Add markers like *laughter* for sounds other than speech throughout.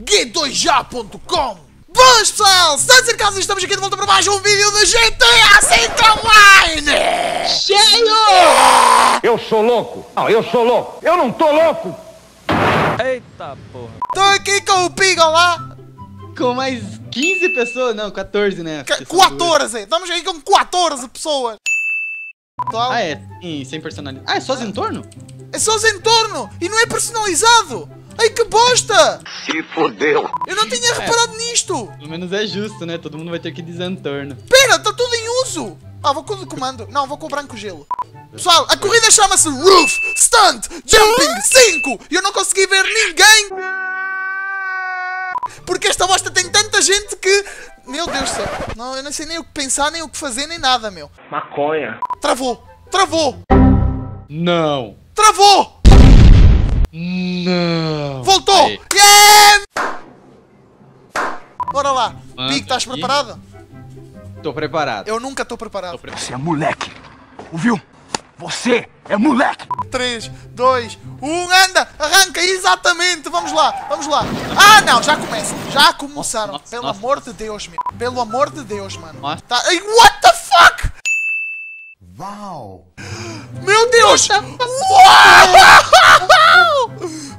G2Já.com Boas pessoal, estamos em casa e estamos aqui de volta para mais um vídeo de GTA 5 Online! Cheio! Eu sou louco. Não, eu sou louco. Eu não tô louco. Eita porra. Estou aqui com o Piga lá, Com mais 15 pessoas? Não, 14, né? Porque são duas. 14, estamos aqui com 14 pessoas. Ah, é, sim, sem personalidade. Ah, é só os entorno? É só os entorno e não é personalizado! Ai que bosta! Se fodeu. Eu não tinha reparado nisto! Pelo menos é justo, né? Todo mundo vai ter que dizer entorno. Pera, está tudo em uso! Ah, vou com o de comando. Não, vou com o branco gelo. Pessoal, a corrida chama-se Roof Stunt Jumping 5 e eu não consegui ver ninguém! Porque esta bosta tem tanta gente que. Meu Deus do céu. Não, eu não sei nem o que pensar, nem o que fazer, nem nada, meu. Maconha. Travou! Travou! Não. Travou! Não. Voltou! Aí. Yeah! Bora lá. Manda Pig, estás preparado? Tô preparado. Eu nunca estou preparado. Você é moleque. Ouviu? Você é moleque. 3, 2, 1, anda! Arranca, exatamente! Vamos lá, vamos lá! Ah, não, já começa! Já começaram! Nossa, Pelo nossa. amor de Deus, meu! Pelo amor de Deus, mano! Nossa. Tá... Ai, what the fuck? Uau! Meu Deus! Uau!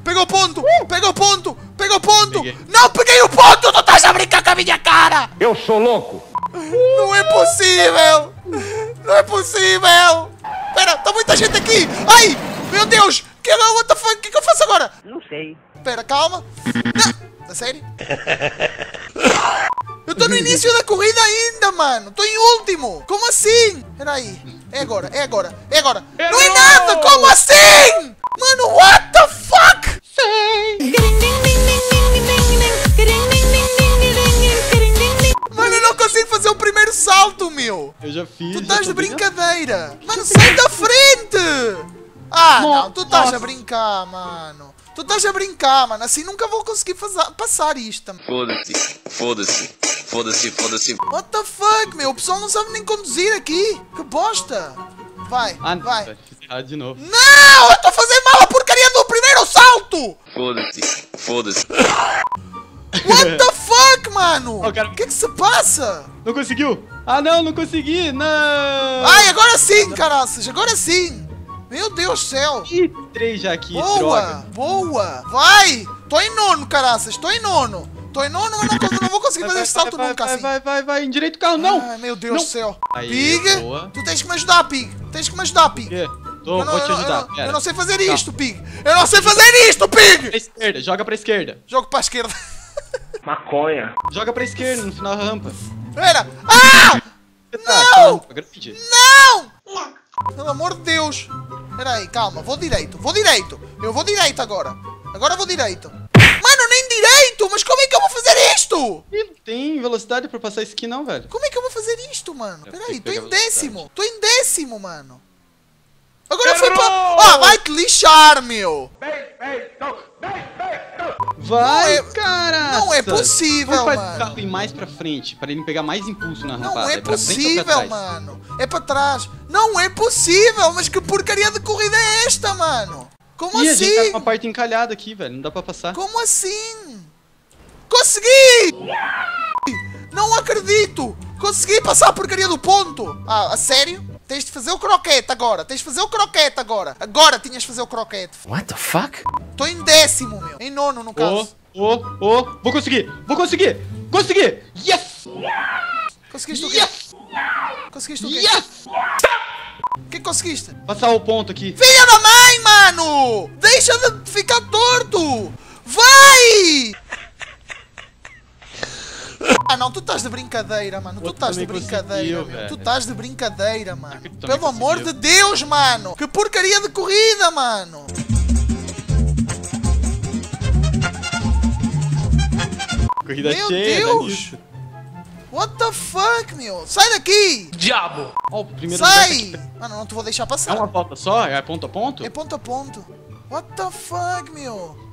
Pegou o ponto! Pegou o ponto! Pegou o ponto! Peguei. Não peguei o ponto! Tu estás a brincar com a minha cara! Eu sou louco. Não é possível! Não é possível! Pera, tá muita gente aqui! Ai! Meu Deus! Que, what the fuck? O que, que eu faço agora? Não sei. Pera, calma. *laughs* Não. A sério? *laughs* Eu tô no início da corrida ainda, mano. Tô em último. Como assim? Peraí. É agora, é agora, é agora. Não é Errou! nada! Como assim? Mano, what the fuck? Mano, eu não consigo fazer o primeiro salto, meu. Eu já fiz. Tu estás de bem- brincadeira. Mano, sai da frente. Ah, não, tu estás a brincar, mano. Tu estás a brincar, mano. Assim nunca vou conseguir faza- passar isto. Foda-se, foda-se, foda-se, foda-se. What the fuck, meu? O pessoal não sabe nem conduzir aqui. Que bosta. Vai, Ah, vai. errado de novo. Não, eu tô fazendo mal a porcaria do primeiro salto. Foda-se, foda-se. What the *laughs* fuck, mano? Cara- O que que se passa? Não conseguiu? Ah, não, não consegui. Não. Ai, agora sim, caraças. Agora sim. Meu Deus do céu. Ih, três já aqui, Boa, droga. boa. Vai. Tô em nono, caraças. Tô em nono. Tô em nono, mas não, não vou conseguir Vai, fazer vai, esse salto vai, nunca vai, assim. vai, vai, vai, endireita o carro, não. Ai, meu Deus Não. do céu. Aí, Pig, boa. tu tens que me ajudar, Pig. Tens que me ajudar, Pig. Quê? Tô, Eu não, vou te não- ajudar. eu não- eu não sei fazer Calma. isto, Pig. Eu não sei fazer isto, Pig. Pra esquerda, joga pra esquerda. Jogo para a esquerda. *laughs* Maconha. Joga pra esquerda, no final da rampa. Pera. Ah! Tá, Não! grande? Não! Pelo amor de Deus. Pera aí, calma. Vou direito. Vou direito. Eu vou direito agora. Agora eu vou direito. Mano, nem direito. Mas como é que eu vou fazer isto? Ih, não tem velocidade pra passar isso aqui não, velho. Como é que eu vou fazer isto, mano? Eu Pera tenho aí, que tô em décimo. Tô em décimo, mano. Agora foi pra... Ah, vai te lixar, meu. Vai, é- cara! não é possível, faz mano. carro ir mais pra frente, pra ele pegar mais impulso na rampada? Não é pra frente ou pra possível, trás? mano. É pra trás. Não é possível. Mas que porcaria de corrida é esta, mano? Como Ih, a gente tá assim? com uma parte encalhada aqui, velho. Não dá pra passar. Como assim? Consegui! Não acredito! Consegui passar a porcaria do ponto! Ah, a sério? Tens de fazer o croquete agora! Tens de fazer o croquete agora! Agora tinhas de fazer o croquete! What the fuck? Tô em décimo, meu! Em nono, no caso! ô, ô. Vou conseguir! Vou conseguir! Consegui! Yes! Conseguiste o quê? Yes! Conseguiste o quê? Yes! O que conseguiste? Passar o ponto aqui. Filha da mãe, mano! Deixa de ficar torto! Vai! Ah não, tu estás de brincadeira, mano. Tu estás de brincadeira, meu. velho. Tu estás de brincadeira, mano. Pelo amor de. Deus, mano. Que porcaria de corrida, mano. Corrida Meu cheia, Deus! What the fuck, meu? Sai daqui! Ó, o primeiro lugar Sai! Mano, não te vou deixar É passar. uma volta só? É ponto a ponto? É ponto a ponto. What the fuck, meu?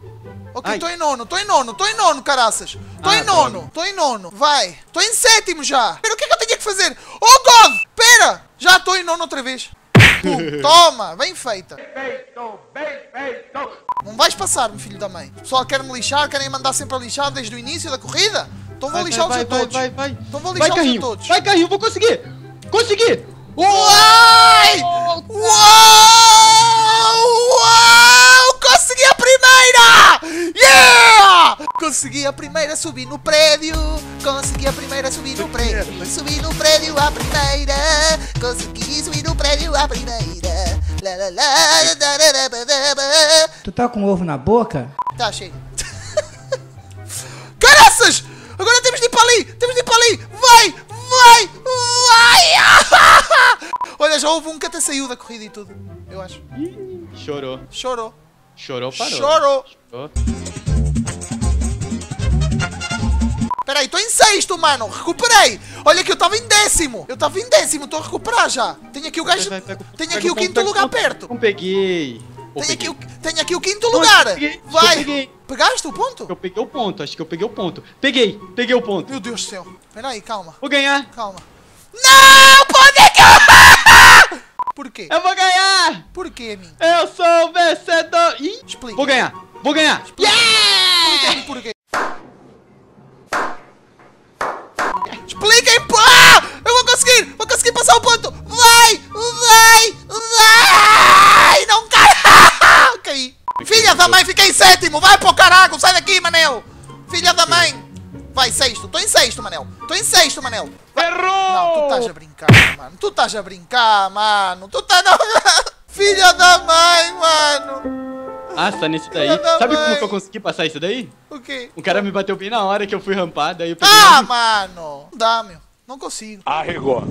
Ok, Ai. tô em nono, tô em nono, tô em nono, caraças. Tô Ah, em nono, droga. tô em nono. Vai. Tô em sétimo já. Pera, o que é que eu tinha que fazer? Oh, God! Pera! Já tô em nono outra vez. Pum, *laughs* toma, bem feita. Não vais passar-me, filho da mãe. O pessoal quer me lixar, querem mandar sempre a lixar desde o início da corrida. Então vou Vai, lixá-los vai, a vai, todos. vai, vai. Então vou Vai, lixá-los a carrinho. todos. Vai, carrinho, vou conseguir. Consegui. Uai! Uau! Uau! Consegui a primeira! Yeah! Consegui a primeira, subi no prédio. Consegui a primeira, subi no prédio. Subi no prédio a primeira. Consegui subir no prédio a primeira. Lá, lá, lá, da, da, da, da, da, da. Tu tá com ovo na boca? Tá, chega. *laughs* Caraças! Agora temos de ir para ali! Temos de ir para ali! Vai! Vai! Vai! *laughs* Olha, já houve um que até saiu da corrida e tudo. Eu acho. Chorou. Chorou. Chorou, parou. Chorou. Chorou. Peraí, estou em sexto, mano. Recuperei. Olha que eu estava em décimo. Eu estava em décimo. Estou a recuperar já. Tenho aqui o gajo. Pega aqui o quinto lugar perto. Não peguei. Tenho aqui, o, tenho aqui o quinto lugar. Vai. Pegaste o ponto? Eu peguei o ponto, acho que eu peguei o ponto. Peguei, peguei o ponto. Meu Deus do céu. Peraí, calma. Vou ganhar. Calma. Não! Pode que... Por quê? Eu vou ganhar. Por quê, mim? Eu sou o vencedor. Ih, Explica. vou ganhar. Vou ganhar. Expliquem por quê. Expliquem. Ah! Eu vou conseguir! Vou conseguir passar o ponto! Vai! Vai! Vai! Não cai! *laughs* Caí! Filha da mãe, fiquei em sétimo! Vai pro caralho! Sai daqui, Manel! Filha da mãe! Vai, sexto! Tô em sexto, Manel! Tô em sexto, Manel! Errou! Não, tu estás a brincar, mano! Tu estás a brincar, mano! Tu tá... Não... *laughs* Filha da mãe! Nesse daí. Filha da Sabe como que eu consegui passar isso daí? O quê? Um cara me bateu bem na hora que eu fui rampar, daí eu peguei. Ah, um- mano! Não dá, meu. Não consigo. Arregou.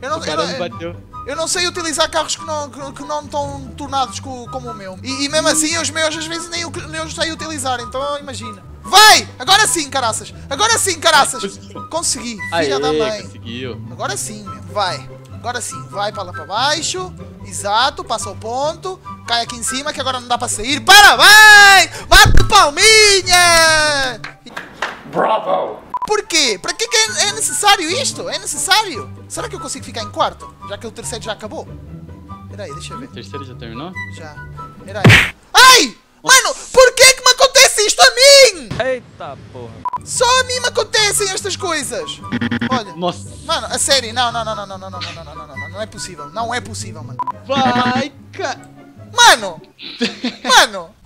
Eu não, O eu, cara me não, bateu. eu não sei utilizar carros que não, que, que não estão tornados co- como o meu. E, e mesmo assim, os meus às vezes nem, o- nem os sei utilizar, então imagina. Vai! Agora sim, caraças! Agora sim, caraças! Consegui, filha Aê, da mãe. conseguiu. Agora sim, meu. Vai. Agora sim. Vai para lá para baixo. Exato. Passa o ponto. Cai aqui em cima que agora não dá para sair. Parabéns! Bate palminha! Bravo. Por quê? Para que, que é, é necessário isto? É necessário? Será que eu consigo ficar em quarto? Já que o terceiro já acabou? Peraí, deixa eu ver. O terceiro já terminou? Já. Peraí. Ai! Mano, por que que me acontece isto a mim? Eita porra. Só a mim me acontecem estas coisas. Olha. Nossa. Mano, a sério, não, não, não, não, não, não, não, não, não, não, não, não, não é possível. Não é possível, mano. Vai, cara.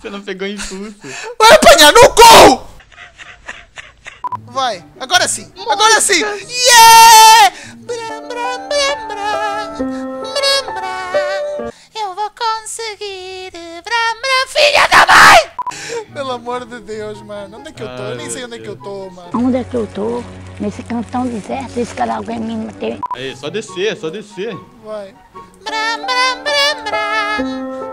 Você não pegou impulso. Vai apanhar no cu! Vai, agora sim, agora sim! Yeah! Bram, bram, bram, bram, bram, bram. Eu vou conseguir! Bram, bram, filha da mãe! Pelo amor de Deus, mano, onde é que eu tô? Eu nem sei onde é que eu tô, mano. Onde é que eu tô? Nesse cantão deserto, esse cara alguém me bater. Aí, só descer, só descer. Vai. Bram, bram, bram, bram,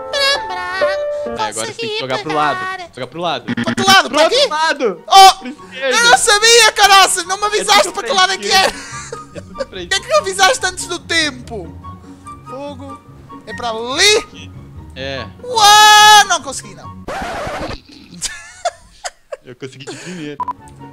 Aí, agora você tem que jogar pro lado. Jogar pro lado. Pra que lado? Pro Pra outro aqui? lado! Oh! Pro Eu não sabia, caraças! Não me avisaste tudo para que pra lado é que era! É tudo pra Por que é que não avisaste antes do tempo? Fogo. É para ali? É, Uau! Não consegui, não. *laughs* eu consegui de primeiro.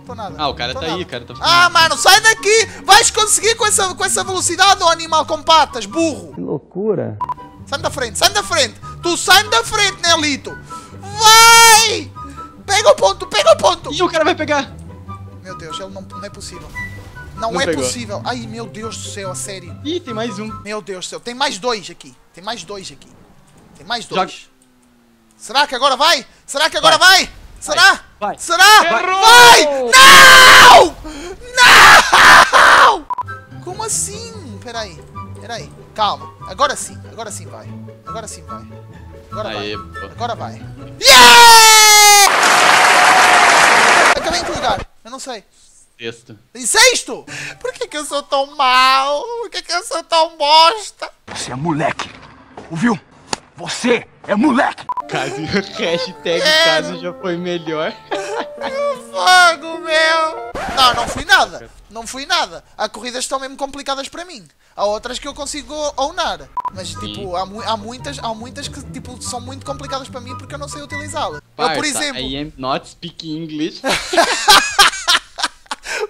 Tô nada. Ah, o cara tá nada. aí, o cara tá Ah, mano, sai daqui! Vais conseguir com essa, com essa velocidade, ô animal com patas, burro! Que loucura. Sai da frente, sai da frente! Tu sai da frente, Nelito! Vai! Pega o ponto, pega o ponto! Ih, o cara vai pegar! Meu Deus, ele não, não é possível. Não, Não é pegou. possível. Ai, meu Deus do céu, a sério. Ih, tem mais um. Meu Deus do céu. Tem mais dois aqui. Tem mais dois aqui. Tem mais dois. Joga. Será que agora vai? Será que agora vai? Será? Vai. Será? Errou! Vai! Não! Não! Como assim? Peraí. Peraí. Calma. Agora sim. Agora sim vai. Agora sim vai. Agora Aê, vai. pô. Agora vai. Yeah! Acabei em que lugar? Eu não sei. Sexto. Em sexto? Por que, que eu sou tão mal? Por que, que eu sou tão bosta? Você é moleque. Ouviu? Você é moleque. Caso, hashtag É. caso já foi melhor. *laughs* Fogo, meu! Não, não fui nada. Não fui nada. Há corridas que estão mesmo complicadas para mim. Há outras que eu consigo ownar. Mas, tipo, há, mu- há muitas, há muitas que, tipo, são muito complicadas para mim porque eu não sei utilizá-las. Eu, por exemplo... I am not speaking English. *laughs*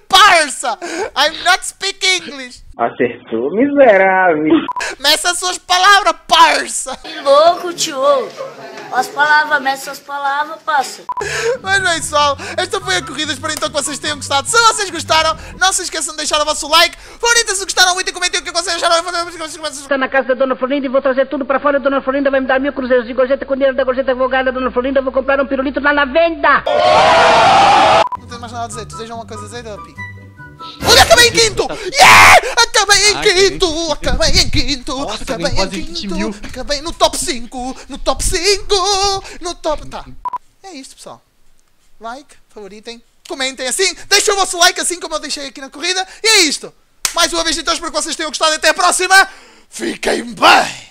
Parça! I'm not speaking English! Acertou, miserável. Meça as suas palavras, parça! louco, tio. As palavras, meça as palavras, passa. Mas bem, pessoal, esta foi a corrida. Espero então que vocês tenham gostado. Se vocês gostaram, não se esqueçam de deixar o vosso like. Favorita se gostaram muito e comentem o que vocês acharam. Está na casa da Dona Florinda e vou trazer tudo para fora. A Dona Florinda vai me dar mil cruzeiros de gorjeta. Com o dinheiro da gorjeta que vou ganhar da Dona Florinda, vou comprar um pirulito lá na venda. Não tenho mais nada a dizer. Tu uma coisa a dizer, Dupi? Olha, acabei em quinto! Yeah! Acabei em quinto! Acabei em quinto! Nossa, Acabei em quase 20 mil. quinto! Acabei no top 5! No top 5! No top. Tá. É isto, pessoal. Like, favoritem, comentem assim, deixem o vosso like assim como eu deixei aqui na corrida. E é isto. Mais uma vez, então, espero que vocês tenham gostado. Até a próxima. Fiquem bem!